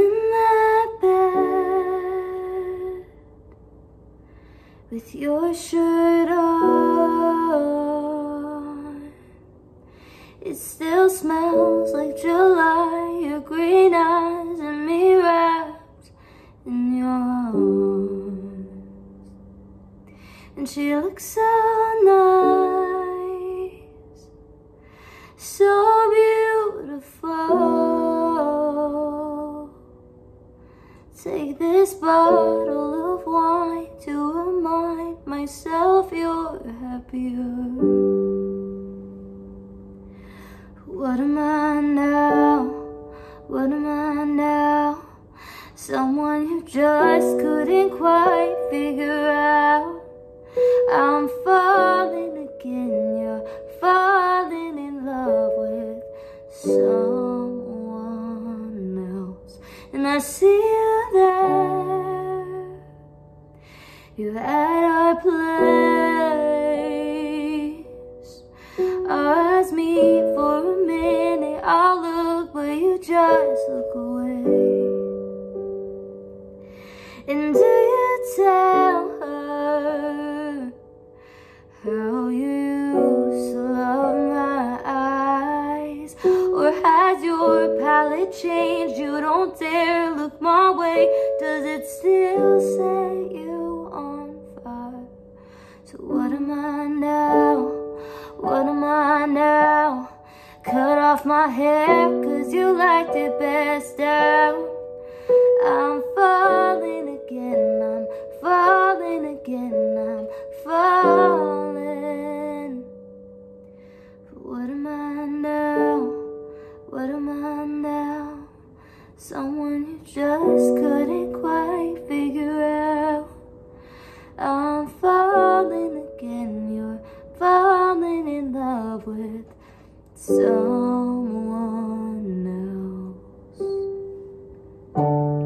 in that bed with your shirt on. It still smells like July, your green eyes and me wrapped in your arms. And she looks so nice, so beautiful. Take this bottle of wine to remind myself you're happier. What am I now? What am I now? Someone you just couldn't quite figure out. I'm falling again, you're falling in love with someone else. And I see You're at our place. Eyes meet for a minute. I'll look, but you just look away. And do you tell her how you love my eyes? Or has your palette changed? You don't dare look my way. Does it still set my hair cause you liked it best down. I'm falling again, I'm falling again, I'm falling. But what am I now? What am I now? Someone you just couldn't quite figure out. I'm falling again, you're falling in love with someone.